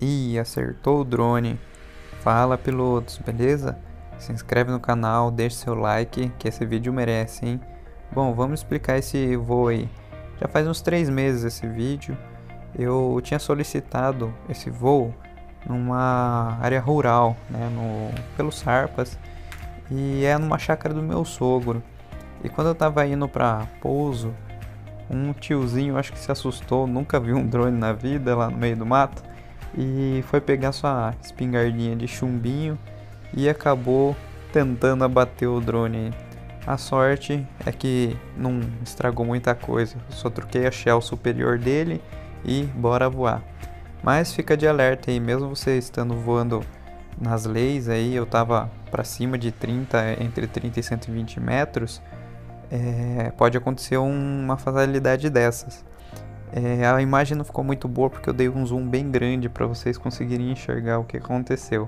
Ih, acertou o drone. Fala pilotos, beleza? Se inscreve no canal, deixa seu like, que esse vídeo merece, hein? Bom, vamos explicar esse voo aí. Já faz uns 3 meses esse vídeo. Eu tinha solicitado esse voo numa área rural, né, no, pelos Sarpas, e é numa chácara do meu sogro. E quando eu tava indo para pouso, um tiozinho acho que se assustou, nunca viu um drone na vida lá no meio do mato, e foi pegar sua espingardinha de chumbinho e acabou tentando abater o drone. A sorte é que não estragou muita coisa, só troquei a shell superior dele e bora voar. Mas fica de alerta aí, mesmo você estando voando nas leis aí, eu tava para cima de 30, entre 30 e 120 metros, é, pode acontecer uma fatalidade dessas. É, a imagem não ficou muito boa porque eu dei um zoom bem grande para vocês conseguirem enxergar o que aconteceu.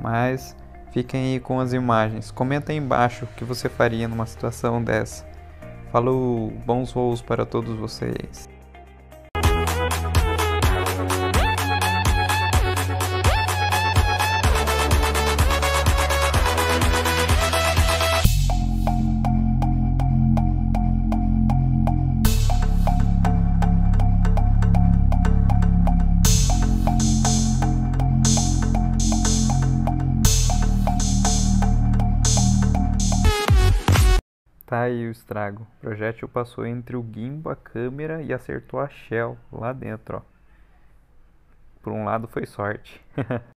Mas fiquem aí com as imagens. Comenta aí embaixo o que você faria numa situação dessa. Falou, bons voos para todos vocês. Tá aí o estrago. O projétil passou entre o gimbal, a câmera e acertou a shell lá dentro, ó. Por um lado foi sorte.